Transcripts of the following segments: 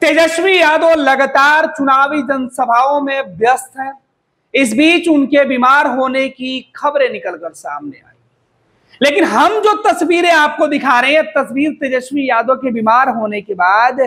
तेजस्वी यादव लगातार चुनावी जनसभाओं में व्यस्त हैं। इस बीच उनके बीमार होने की खबरें निकलकर सामने आई। लेकिन हम जो तस्वीरें आपको दिखा रहे हैं, तस्वीर तेजस्वी यादव के बीमार होने के बाद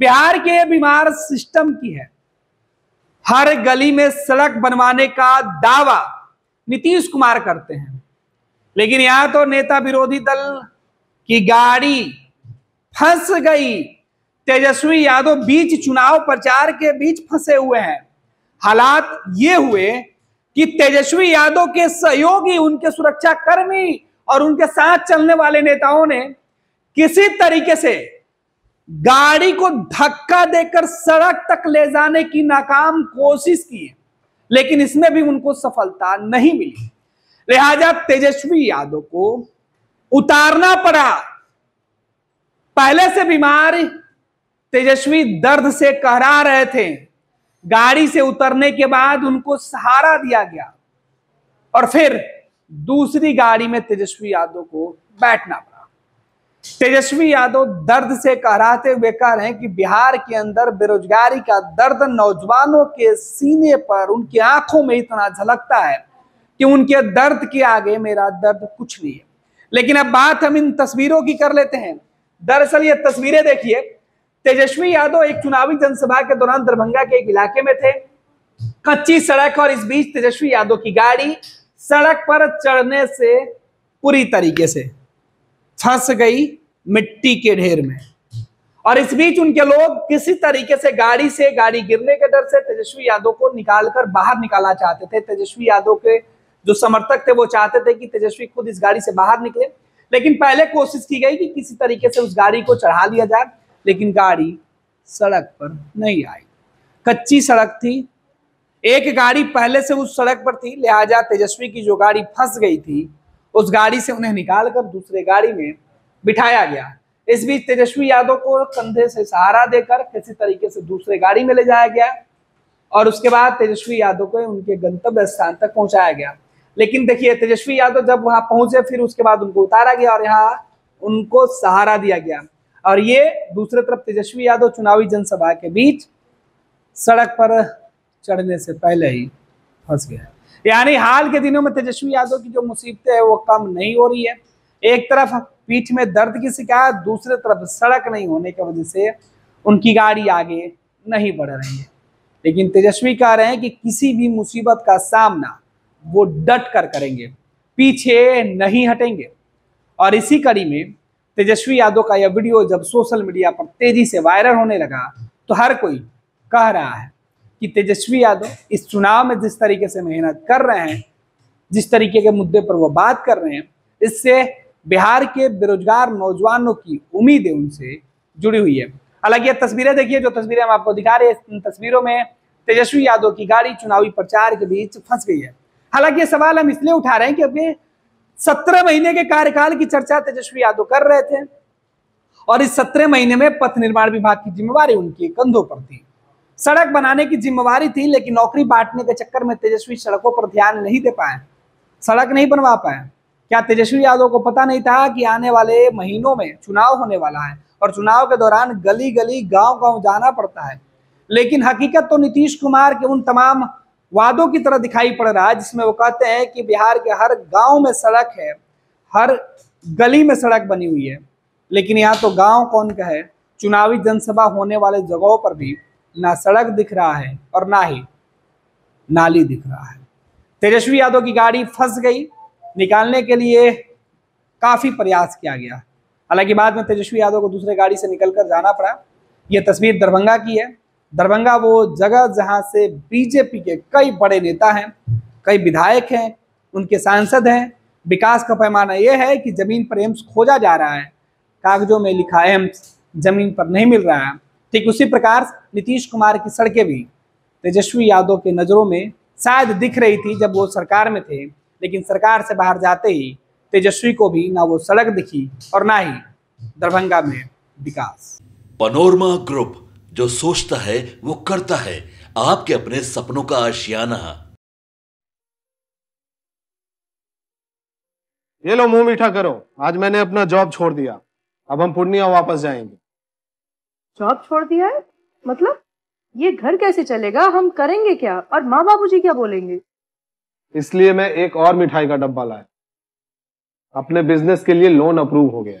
बिहार के बीमार सिस्टम की है। हर गली में सड़क बनवाने का दावा नीतीश कुमार करते हैं। लेकिन यहाँ तो नेता विरोधी दल की गाड़ी फंस गई। तेजस्वी यादव बीच चुनाव प्रचार के बीच फंसे हुए हैं। हालात ये हुए कि तेजस्वी यादव के सहयोगी, उनके सुरक्षा कर्मी और उनके साथ चलने वाले नेताओं ने किसी तरीके से गाड़ी को धक्का देकर सड़क तक ले जाने की नाकाम कोशिश की है लेकिन इसमें भी उनको सफलता नहीं मिली। लिहाजा तेजस्वी यादव को उतारना पड़ा। पहले से बीमार तेजस्वी दर्द से कहरा रहे थे। गाड़ी से उतरने के बाद उनको सहारा दिया गया। और फिर दूसरी गाड़ी में तेजस्वी यादव को बैठना पड़ा। तेजस्वी यादव दर्द से कहराते हुए कह रहे हैं कि बिहार के अंदर बेरोजगारी का दर्द नौजवानों के सीने पर उनकी आँखों में इतना झलकता है कि उनके दर्द के आगे मेरा दर्द कुछ नहीं है। लेकिन अब बात हम इन तस्वीरों की कर लेते हैं। दरअसल ये तस्वीरें देखिए तेजस्वी यादव एक चुनावी जनसभा के दौरान दरभंगा के एक इलाके में थे। कच्ची सड़क और इस बीच तेजस्वी यादव की गाड़ी सड़क पर चढ़ने से पूरी तरीके से फंस गई मिट्टी के ढेर में। और इस बीच उनके लोग किसी तरीके से गाड़ी से गाड़ी गिरने के डर से तेजस्वी यादव को निकालकर बाहर निकालना चाहते थे। तेजस्वी यादव के जो समर्थक थे, वो चाहते थे कि तेजस्वी खुद इस गाड़ी से बाहर निकले। लेकिन पहले कोशिश की गई कि किसी तरीके से उस गाड़ी को चढ़ा लिया जाए। लेकिन गाड़ी सड़क पर नहीं आई। कच्ची सड़क थी। एक गाड़ी पहले से उस सड़क पर थी, लिहाजा तेजस्वी की जो गाड़ी फंस गई थी, उस गाड़ी से उन्हें निकालकर दूसरे गाड़ी में बिठाया गया। इस बीच तेजस्वी यादव को कंधे से सहारा देकर किसी तरीके से दूसरे गाड़ी में ले जाया गया और उसके बाद तेजस्वी यादव को उनके गंतव्य स्थान तक पहुँचाया गया। लेकिन देखिए, तेजस्वी यादव जब वहाँ पहुँचे, फिर उसके बाद उनको उतारा गया और यहाँ उनको सहारा दिया गया। और ये दूसरे तरफ़ तेजस्वी यादव चुनावी जनसभा के बीच सड़क पर चढ़ने से पहले ही फंस गया यानी हाल के दिनों में तेजस्वी यादव की जो मुसीबतें है, वो कम नहीं हो रही है। एक तरफ़ पीठ में दर्द की शिकायत, दूसरे तरफ़ सड़क नहीं होने की वजह से उनकी गाड़ी आगे नहीं बढ़ रही है। लेकिन तेजस्वी कह रहे हैं कि किसी भी मुसीबत का सामना वो डट कर करेंगे, पीछे नहीं हटेंगे। और इसी कड़ी में तेजस्वी यादव का यह वीडियो जब सोशल मीडिया पर तेज़ी से वायरल होने लगा तो हर कोई कह रहा है कि तेजस्वी यादव इस चुनाव में जिस तरीके से मेहनत कर रहे हैं, जिस तरीके के मुद्दे पर वो बात कर रहे हैं, इससे बिहार के बेरोजगार नौजवानों की उम्मीदें उनसे जुड़ी हुई है। हालाँकि ये तस्वीरें देखिए, जो तस्वीरें हम आपको दिखा रहे हैं, इन तस्वीरों में तेजस्वी यादव की गाड़ी चुनावी प्रचार के बीच फंस गई है। हालाँकि ये सवाल हम इसलिए उठा रहे हैं कि अभी सत्रह महीने के कार्यकाल की चर्चा तेजस्वी यादव कर रहे थे। और इस सत्रह महीने में पथ निर्माण विभाग की जिम्मेवारी उनके कंधों पर थी। सड़क बनाने की जिम्मेवारी थी, लेकिन नौकरी बांटने के चक्कर में तेजस्वी सड़कों पर ध्यान नहीं दे पाए। सड़क नहीं बनवा पाए। क्या तेजस्वी यादव को पता नहीं था कि आने वाले महीनों में चुनाव होने वाला है और चुनाव के दौरान गली गली गाँव गाँव जाना पड़ता है? लेकिन हकीकत तो नीतीश कुमार के उन तमाम वादों की तरह दिखाई पड़ रहा है, जिसमें वो कहते हैं कि बिहार के हर गाँव में सड़क है, हर गली में सड़क बनी हुई है। लेकिन यहाँ तो गाँव कौन का है? चुनावी जनसभा होने वाले जगहों पर भी ना सड़क दिख रहा है और ना ही नाली दिख रहा है। तेजस्वी यादव की गाड़ी फंस गई, निकालने के लिए काफ़ी प्रयास किया गया। हालाँकि बाद में तेजस्वी यादव को दूसरे गाड़ी से निकलकर जाना पड़ा। यह तस्वीर दरभंगा की है। दरभंगा वो जगह जहाँ से बीजेपी के कई बड़े नेता हैं, कई विधायक हैं, उनके सांसद हैं। विकास का पैमाना यह है कि ज़मीन पर एम्स खोजा जा रहा है। कागजों में लिखा एम्स ज़मीन पर नहीं मिल रहा है। ठीक उसी प्रकार नीतीश कुमार की सड़कें भी। तेजस्वी यादव के नज़रों में शायद दिख रही थी जब वो सरकार में थे, लेकिन सरकार से बाहर जाते ही तेजस्वी को भी ना वो सड़क दिखी और ना ही दरभंगा में विकास। Panorama group. जो सोचता है वो करता है। आपके अपने सपनों का आशियाना। ये लो मुँह मीठा करो। आज मैंने अपना जॉब छोड़ दिया। अब हम पूर्णिया वापस जाएँगे। जॉब छोड़ दिया है? मतलब? ये घर कैसे चलेगा? हम करेंगे क्या? और माँ बाबूजी क्या बोलेंगे? इसलिए मैं एक और मिठाई का डब्बा लाया। अपने बिज़नेस के लिए लोन अप्रूव हो गया।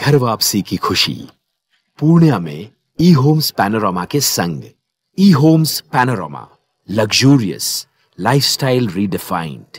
घर वापसी की खुशी। पूर्णिया में ई होम्स पैनोरामा के संग। E homes panorama luxurious lifestyle redefined